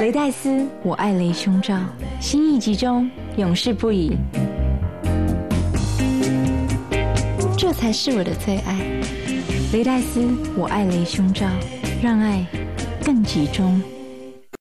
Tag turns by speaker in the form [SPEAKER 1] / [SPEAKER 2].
[SPEAKER 1] 雷戴斯，我爱雷胸罩，心意集中，永世不移。这才是我的最爱。雷戴斯，我爱雷胸罩，让爱更集中。